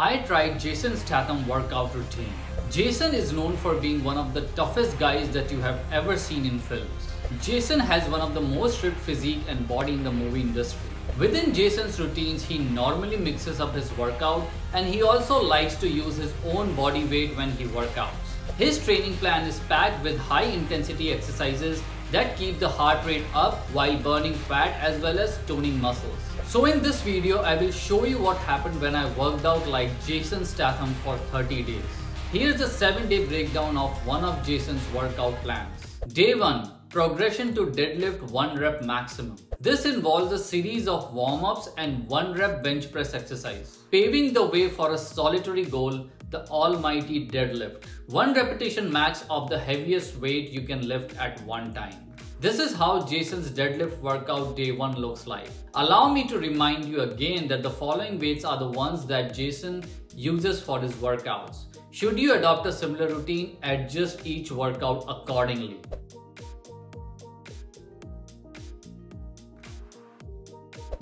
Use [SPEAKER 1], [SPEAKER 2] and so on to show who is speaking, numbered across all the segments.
[SPEAKER 1] I tried Jason Statham workout routine. Jason is known for being one of the toughest guys that you have ever seen in films. Jason has one of the most ripped physique and body in the movie industry. Within Jason's routines, he normally mixes up his workout and he also likes to use his own body weight when he workouts. His training plan is packed with high intensity exercises that keep the heart rate up while burning fat as well as toning muscles. So in this video, I will show you what happened when I worked out like Jason Statham for 30 days. Here's a 7 day breakdown of one of Jason's workout plans. Day 1. Progression to deadlift 1 rep maximum. This involves a series of warm-ups and 1 rep bench press exercise, paving the way for a solitary goal, the almighty deadlift. 1 repetition max of the heaviest weight you can lift at one time. This is how Jason's deadlift workout day 1 looks like. Allow me to remind you again that the following weights are the ones that Jason uses for his workouts. Should you adopt a similar routine, adjust each workout accordingly.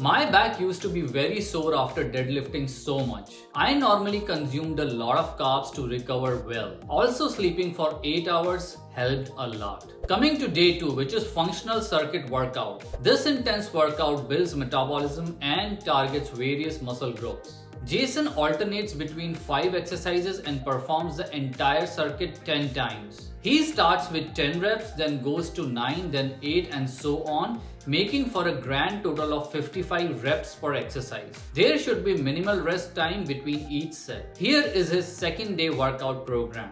[SPEAKER 1] My back used to be very sore after deadlifting so much. I normally consumed a lot of carbs to recover well. Also sleeping for 8 hours helped a lot. Coming to day 2 which is functional circuit workout. This intense workout builds metabolism and targets various muscle groups. Jason alternates between 5 exercises and performs the entire circuit 10 times. He starts with 10 reps, then goes to 9, then 8 and so on, making for a grand total of 55 reps per exercise. There should be minimal rest time between each set. Here is his second day workout program.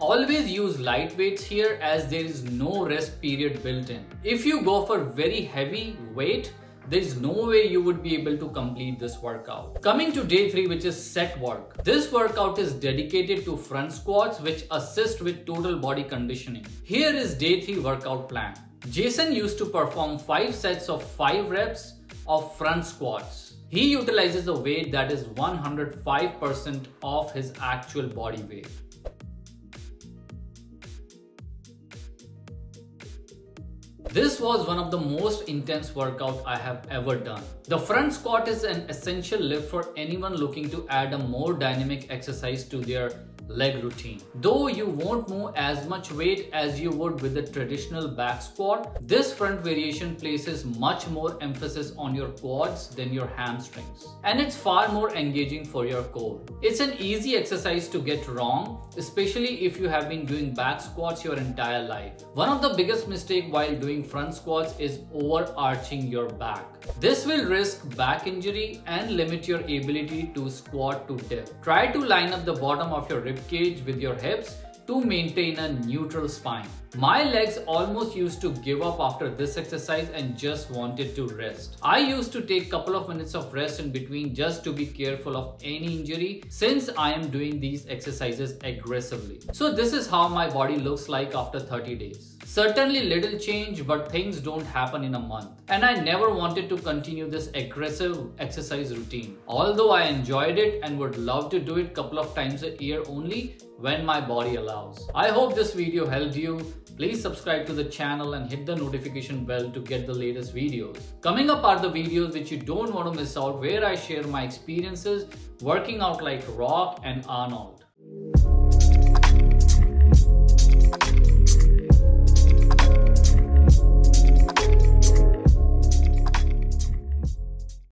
[SPEAKER 1] Always use light weights here as there is no rest period built in. If you go for very heavy weight, there is no way you would be able to complete this workout. Coming to day 3 which is set work. This workout is dedicated to front squats which assist with total body conditioning. Here is day 3 workout plan. Jason used to perform 5 sets of 5 reps of front squats. He utilizes a weight that is 105% of his actual body weight. This was one of the most intense workout I have ever done. The front squat is an essential lift for anyone looking to add a more dynamic exercise to their leg routine. Though you won't move as much weight as you would with the traditional back squat, this front variation places much more emphasis on your quads than your hamstrings. And it's far more engaging for your core. It's an easy exercise to get wrong, especially if you have been doing back squats your entire life. One of the biggest mistake while doing front squats is overarching your back. This will risk back injury and limit your ability to squat to dip. Try to line up the bottom of your rib cage with your hips to maintain a neutral spine. My legs almost used to give up after this exercise and just wanted to rest. I used to take couple of minutes of rest in between just to be careful of any injury since I am doing these exercises aggressively. So this is how my body looks like after 30 days. Certainly little change but things don't happen in a month. And I never wanted to continue this aggressive exercise routine. Although I enjoyed it and would love to do it couple of times a year only when my body allows. I hope this video helped you. Please subscribe to the channel and hit the notification bell to get the latest videos. Coming up are the videos which you don't want to miss out where I share my experiences working out like Rock and Arnold.